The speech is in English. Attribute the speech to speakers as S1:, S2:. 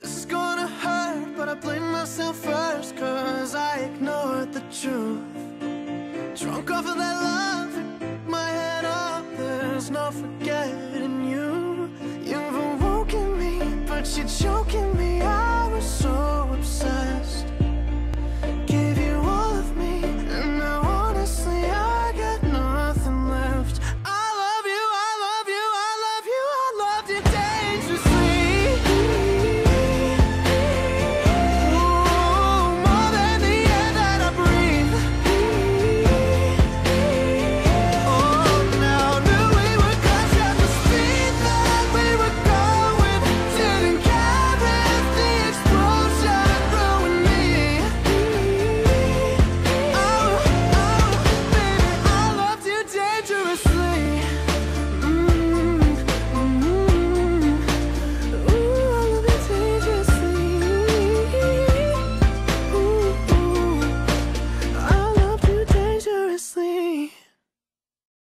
S1: This is gonna hurt, but I blame myself first, cause I ignored the truth. Drunk off of that love, my head up, there's no forgetting you. You've awoken me, but you chose. me.